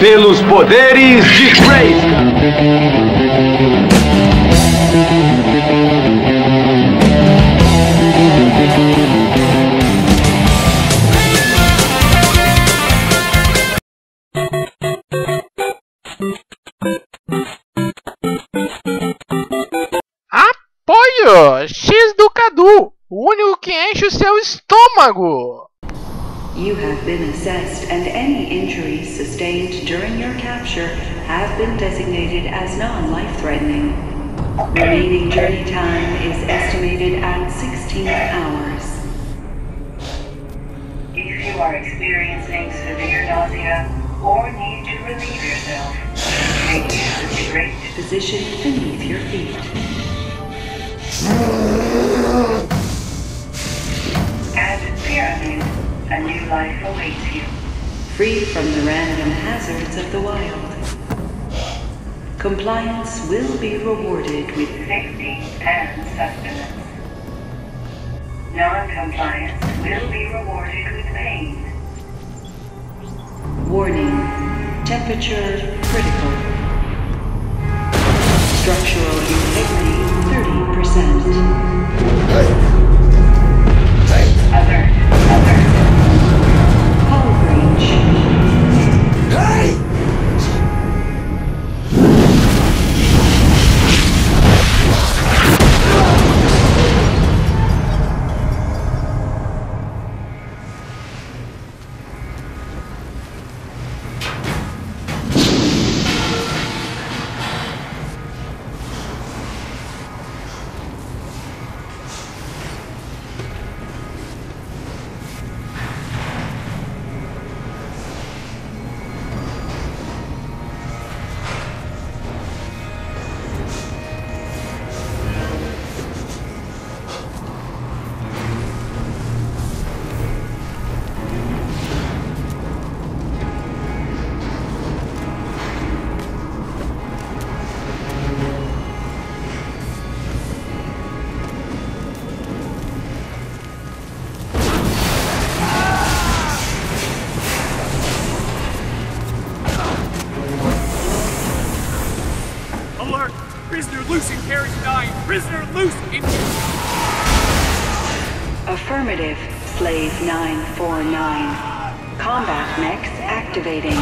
Pelos poderes de Grayskull. Apoio! X do Cadu, o único que enche o seu estômago! You have been assessed, and any injuries sustained during your capture have been designated as non life threatening. Remaining journey time is estimated at 16 hours. If you are experiencing severe nausea or need to relieve yourself, make use of the grate Position beneath your feet. and pyramid. A new life awaits you. Free from the random hazards of the wild. Compliance will be rewarded with Safety and sustenance. Non-compliance will be rewarded with pain. warning. Temperature critical. Structural integrity 30%. Alert, alert. Hull 949. Combat mechs activating.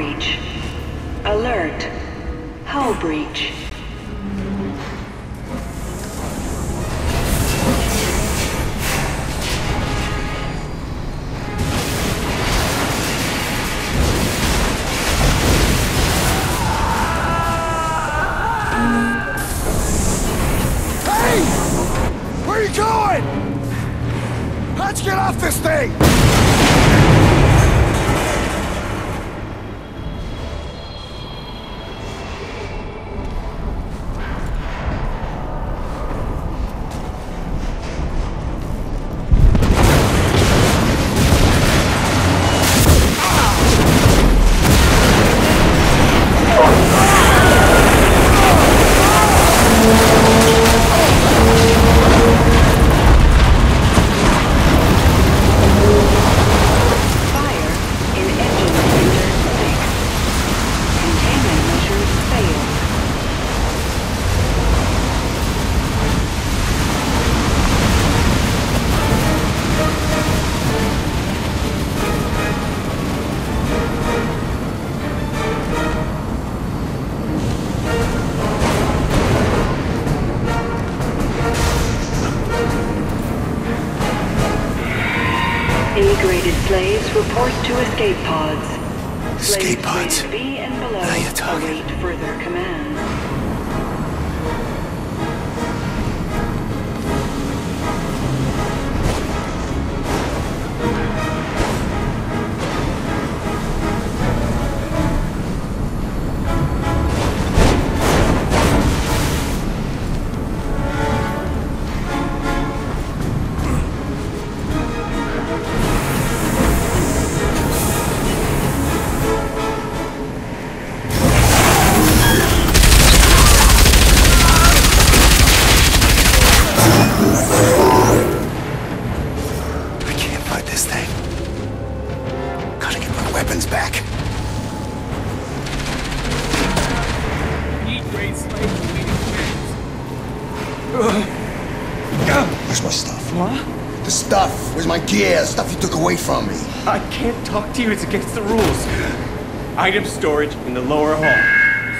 Alert. Hull breach. Hey! Where are you going? Let's get off this thing! A-graded slaves report to escape pods. Slaves Escape pods. rated B and below Now you're talking. await further commands. Away from me. I can't talk to you. It's against the rules. Item storage in the lower hall.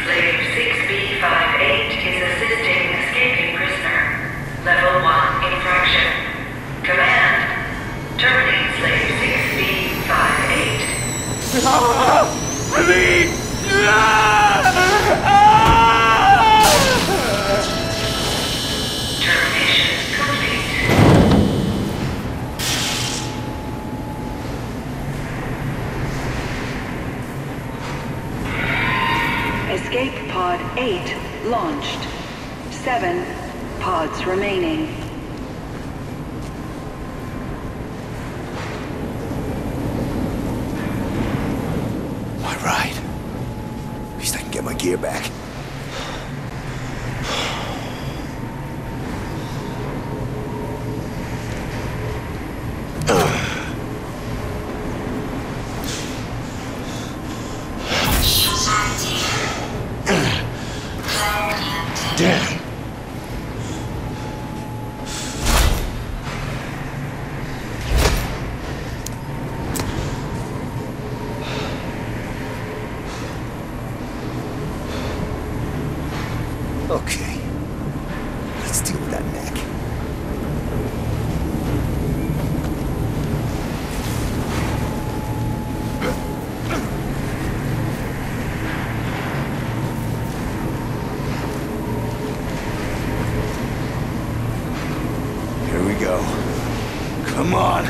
Slave 6B58 is assisting escaping prisoner. Level 1 infraction. Command. Terminate slave 6B58. Relief! Termination complete. Escape Pod 8 launched. Seven pods remaining. My ride. At least I can get my gear back. Go. Come on.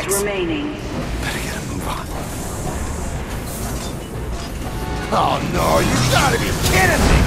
Six. remaining. Better get a move on. Oh no, you gotta be kidding me!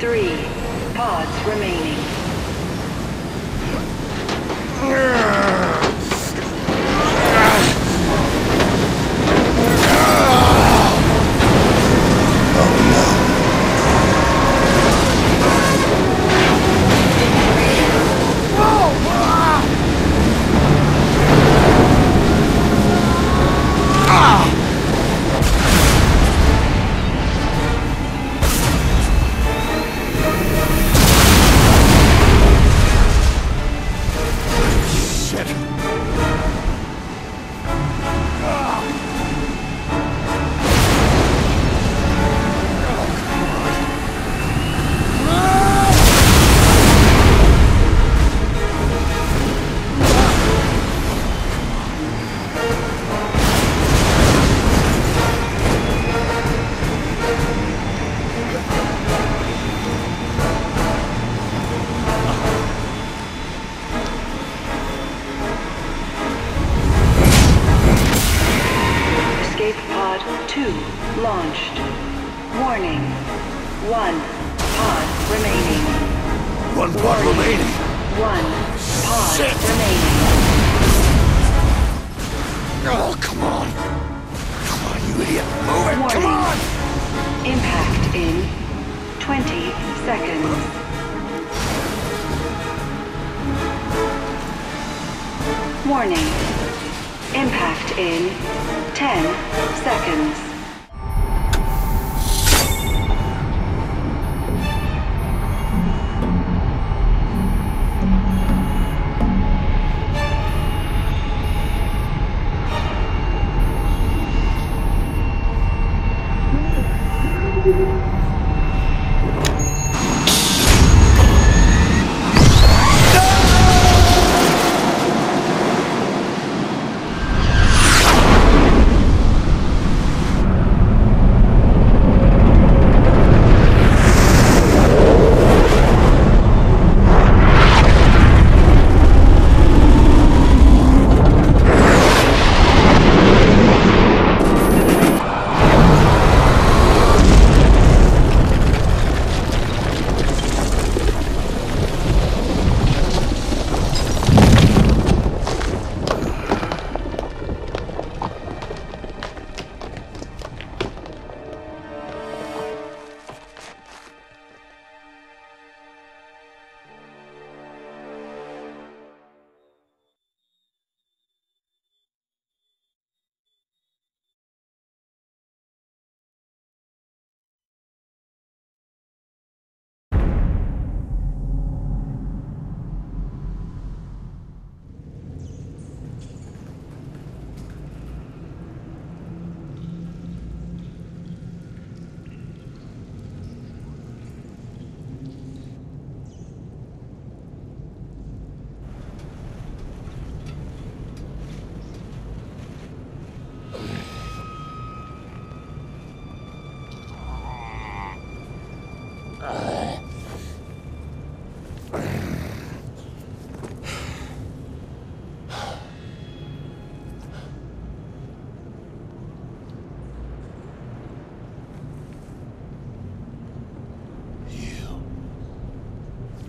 Three pods remaining. Warning. Impact in 10 seconds.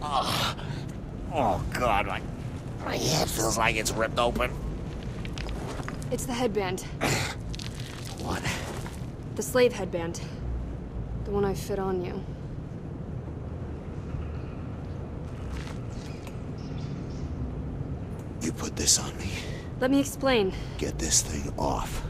Oh. oh god, my my head feels like it's ripped open. It's the headband. What? The slave headband. The one I fit on you. You put this on me. Let me explain. Get this thing off.